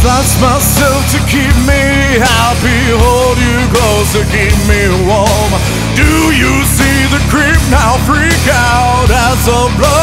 sacrifice myself to keep me happy. Hold you close to keep me warm. Do you see the creep now freak out as the blood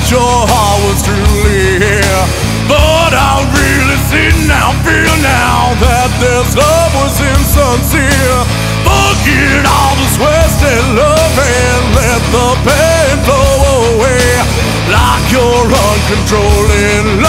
at your heart was truly here. But I really see now, feel now that this love was insincere. Forget all this wasted love and let the pain flow away. Like your uncontrolling